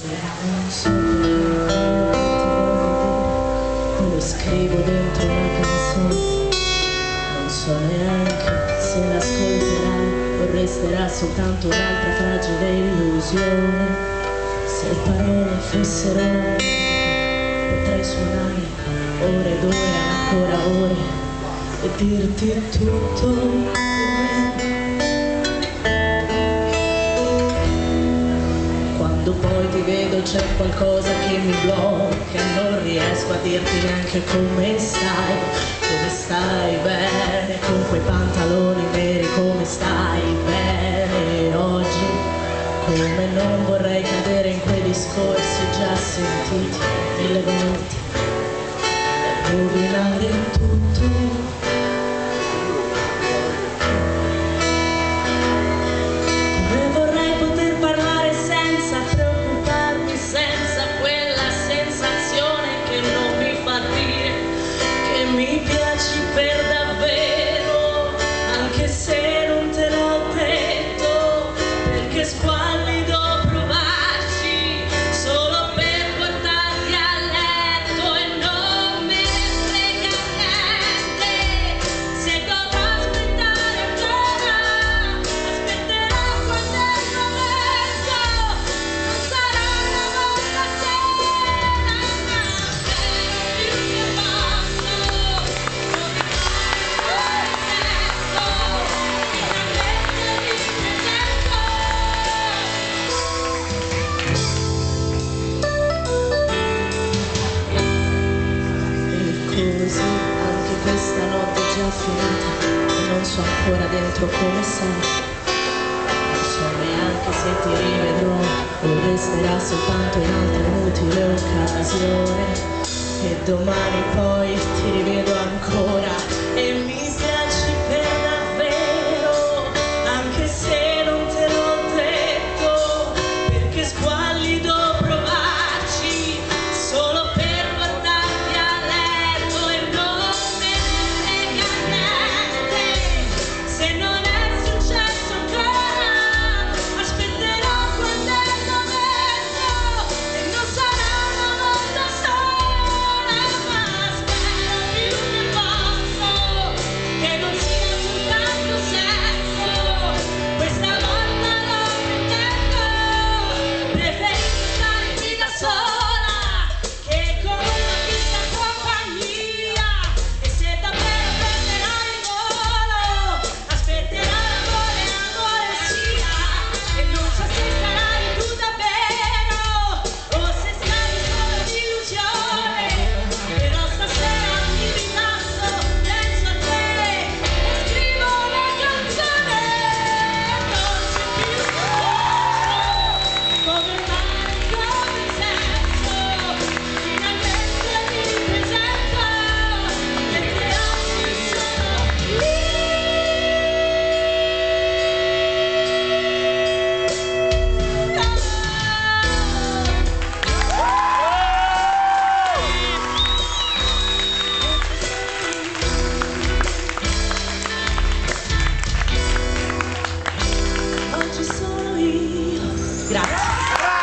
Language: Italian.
Quello scrivo dentro una canzone Non so neanche se l'ascolterai o resterà soltanto un'altra fragile illusione Se le parole fossero potrei suonare ore ed ore ancora ore e dirti tutto Quando poi ti vedo c'è qualcosa che mi blocca Non riesco a dirti neanche come stai Come stai bene. Con quei pantaloni neri come stai bene Oggi? Come non vorrei cadere in quei discorsi già sentiti mille volte rovinare già finita non so ancora dentro come sei. Non so neanche se ti rivedrò o resterà soltanto un'altra inutile occasione. E domani poi ti rivedo ancora